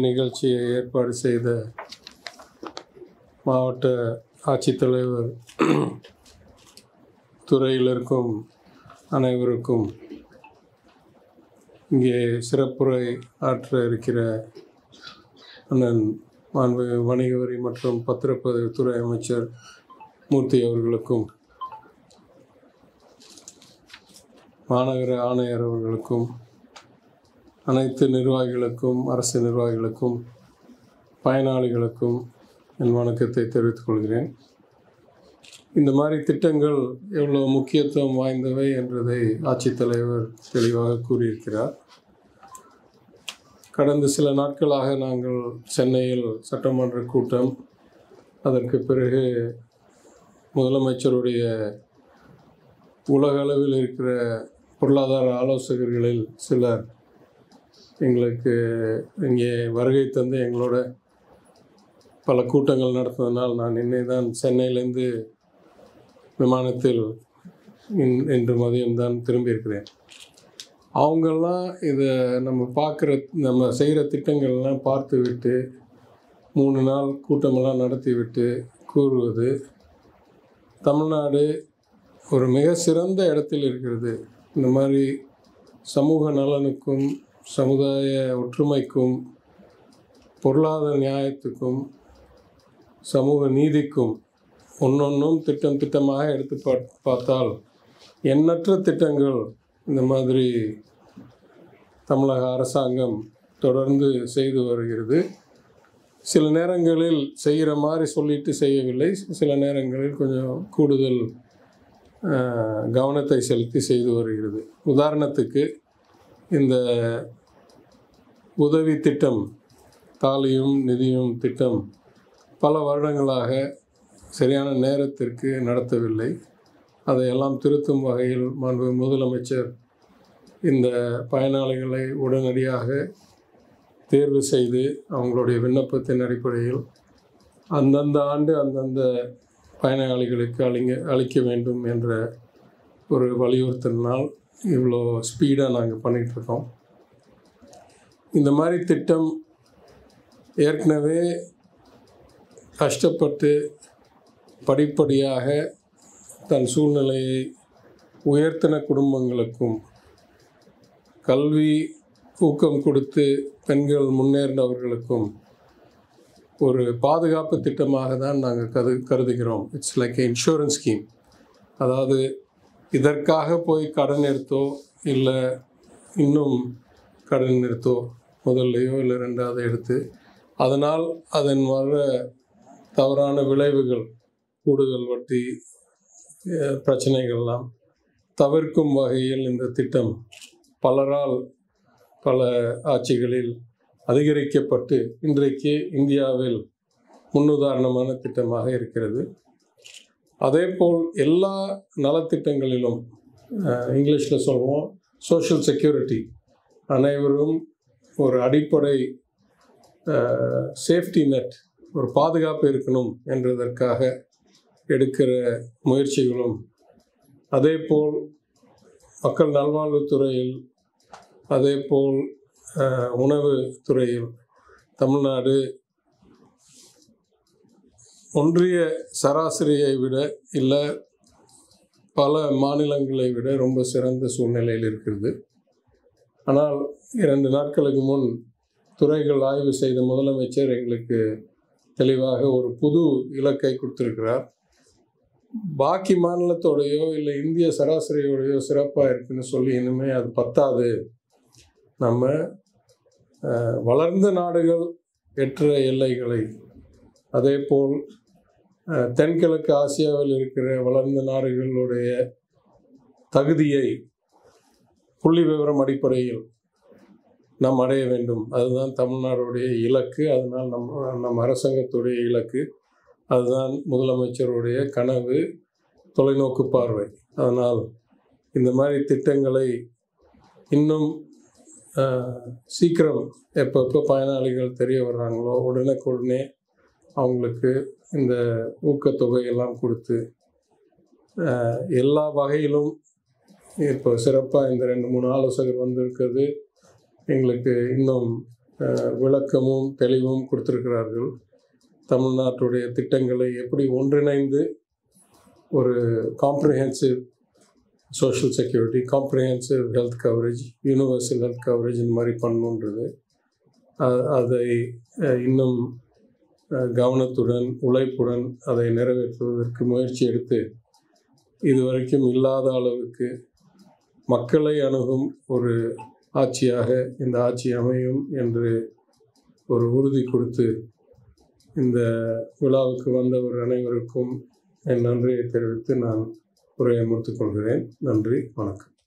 நிகழ்ச்சியை ஏற்பாடு செய்த மாவட்ட ஆட்சித்தலைவர் துறையில் இருக்கும் அனைவருக்கும் இங்கே சிறப்புரை ஆற்ற இருக்கிற அண்ணன் மாண்பு வணிக வரி மற்றும் பத்திரப்பதிவுத்துறை அமைச்சர் மூர்த்தி அவர்களுக்கும் மாநகர ஆணையர் அவர்களுக்கும் அனைத்து நிர்வாகிகளுக்கும் அரசு நிர்வாகிகளுக்கும் பயனாளிகளுக்கும் என் வணக்கத்தை தெரிவித்துக் கொள்கிறேன். இந்த மாதிரி திட்டங்கள் எவ்வளோ முக்கியத்துவம் வாய்ந்தவை என்றதை ஆட்சித்தலைவர் தெளிவாக கூறியிருக்கிறார். கடந்த சில நாட்களாக நாங்கள் சென்னையில் சட்டமன்ற கூட்டம் அதற்கு பிறகு முதலமைச்சருடைய உலக அளவில் இருக்கிற பொருளாதார ஆலோசகர்களில் சிலர் எங்களுக்கு இங்கே வருகை தந்து எங்களோட பல கூட்டங்கள் நடத்துவதனால் நான் இன்னை தான் சென்னையிலேருந்து விமானத்தில் இன் மதியம் தான் திரும்பியிருக்கிறேன் அவங்கெல்லாம் இதை நம்ம பார்க்குற நம்ம செய்கிற திட்டங்கள்லாம் பார்த்து விட்டு மூணு நாள் கூட்டமெல்லாம் நடத்தி விட்டு கூறுவது தமிழ்நாடு ஒரு மிக சிறந்த இடத்தில் இருக்கிறது. இந்த மாதிரி சமூக நலனுக்கும் சமுதாய ஒற்றுமைக்கும் பொருளாதார நியாயத்துக்கும் சமூக நீதிக்கும் ஒன்றொன்றும் திட்டம் திட்டமாக எடுத்து பா பார்த்தால் எண்ணற்ற திட்டங்கள் இந்த மாதிரி தமிழக அரசாங்கம் தொடர்ந்து செய்து வருகிறது. சில நேரங்களில் செய்கிற மாதிரி சொல்லிட்டு செய்யவில்லை. சில நேரங்களில் கொஞ்சம் கூடுதல் கவனத்தை செலுத்தி செய்து வருகிறது. உதாரணத்துக்கு இந்த உதவி திட்டம் தாலியும் நிதியும் திட்டம் பல வருடங்களாக சரியான நேரத்திற்கு நடத்தவில்லை. அதையெல்லாம் திருத்தும் வகையில் மாண்பு முதலமைச்சர் இந்த பயனாளிகளை உடனடியாக தேர்வு செய்து அவங்களுடைய விண்ணப்பத்தின் அடிப்படையில் அந்தந்த ஆண்டு அந்தந்த பயனாளிகளுக்கு அளிங்க அளிக்க வேண்டும் என்ற ஒரு வலியுறுத்தினால் இவ்வளோ ஸ்பீடாக நாங்கள் பண்ணிகிட்ருக்கோம். இந்த மாதிரி திட்டம் ஏற்கனவே கஷ்டப்பட்டு படிப்படியாக தன் சூழ்நிலையை உயர்த்தின குடும்பங்களுக்கும் கல்வி ஊக்கம் கொடுத்து பெண்கள் முன்னேறினவர்களுக்கும் ஒரு பாதுகாப்பு திட்டமாக தான் நாங்கள் கரு கருதுகிறோம். இட்ஸ் லைக் இன்சூரன்ஸ் ஸ்கீம் அதாவது இதற்காக போய் கடன் எடுத்தோ இல்லை இன்னும் கடன் எடுத்தோ முதல்லையோ இல்லை ரெண்டாவது எடுத்து அதனால் அதன் வர தவறான விளைவுகள் கூடுதல் வட்டி பிரச்சனைகள்லாம் தவிர்க்கும் வகையில் இந்த திட்டம் பலரால் பல ஆட்சிகளில் அதிகரிக்கப்பட்டு இன்றைக்கு இந்தியாவில் முன்னுதாரணமான திட்டமாக இருக்கிறது. அதே போல் எல்லா நலத்திட்டங்களிலும் இங்கிலீஷில் சொல்லுவோம் சோஷியல் செக்யூரிட்டி அனைவரும் ஒரு அடிப்படை சேஃப்டி நெட் ஒரு பாதுகாப்பு இருக்கணும் என்றதற்காக எடுக்கிற முயற்சிகளும். அதேபோல் மக்கள் நல்வாழ்வுத்துறையில் அதே போல் உணவு துறையில் தமிழ்நாடு ஒன்றிய சராசரியை விட இல்லை பல மாநிலங்களை விட ரொம்ப சிறந்த சூழ்நிலையில் இருக்கிறது. ஆனால் இரண்டு நாட்களுக்கு முன் துறைகள் ஆய்வு செய்த முதலமைச்சர் எங்களுக்கு தெளிவாக ஒரு புது இலக்கை கொடுத்திருக்கிறார். பாக்கி மாநிலத்தோடையோ இல்லை இந்திய சராசரியோடையோ சிறப்பாக இருக்குன்னு சொல்லி இனிமே அது பத்தாது. நம்ம வளர்ந்த நாடுகள் எற்ற எல்லைகளை அதேபோல் போல் தென்கிழக்கு ஆசியாவில் இருக்கிற வளர்ந்த நாடுகளுடைய தகுதியை புள்ளி விவரம் அடிப்படையில் நாம் அடைய வேண்டும். அதுதான் தமிழ்நாடுடைய இலக்கு அதனால் நம்ம நம் அரசாங்கத்துடைய இலக்கு அதுதான் முதலமைச்சருடைய கனவு தொலைநோக்கு பார்வை. அதனால் இந்த மாதிரி திட்டங்களை இன்னும் சீக்கிரம் எப்பப்போ பயனாளிகள் தெரிய வர்றாங்களோ உடனுக்குடனே அவங்களுக்கு இந்த ஊக்கத்தொகையெல்லாம் கொடுத்து எல்லா வகையிலும் இப்போ சிறப்பாக இந்த ரெண்டு மூணு ஆலோசகர் வந்திருக்கிறது. எங்களுக்கு இன்னும் விளக்கமும் தெளிவும் கொடுத்துருக்கிறார்கள். தமிழ்நாட்டுடைய திட்டங்களை எப்படி ஒன்றிணைந்து ஒரு comprehensive social security comprehensive health coverage universal health coverage இந்த மாதிரி பண்ணணுன்றது அதை இன்னும் கவனத்துடன் உழைப்புடன் அதை நிறைவேற்றுவதற்கு முயற்சி எடுத்து இதுவரைக்கும் இல்லாத அளவுக்கு மக்களை அணுகும் ஒரு ஆட்சியாக இந்த ஆட்சி அமையும் என்று ஒரு உறுதி கொடுத்து இந்த விழாவுக்கு வந்தவர் அனைவருக்கும் என் நன்றியை தெரிவித்து நான் உரையை முடித்துக் கொள்கிறேன். நன்றி வணக்கம்.